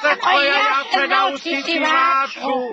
Tvoje já se na ustičíváčku.